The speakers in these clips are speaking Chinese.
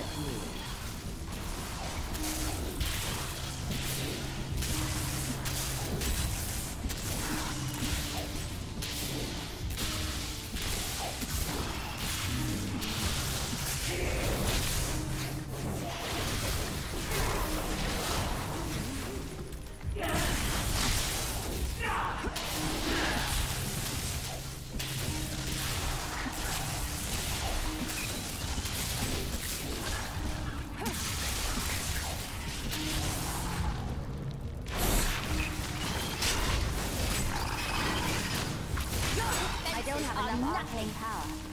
Attack me. Have enough arcane power.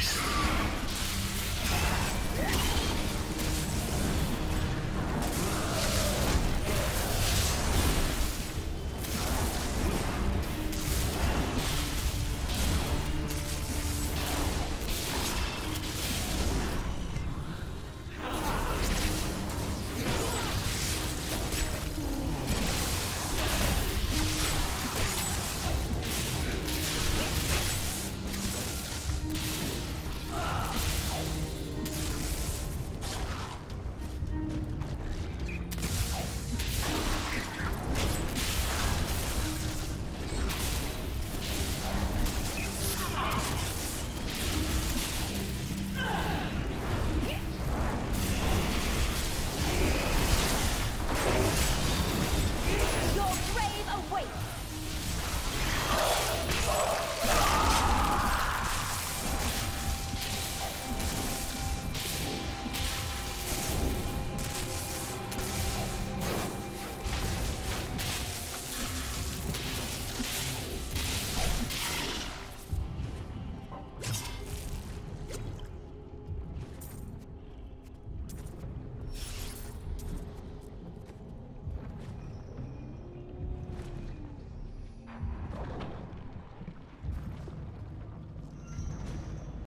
Peace.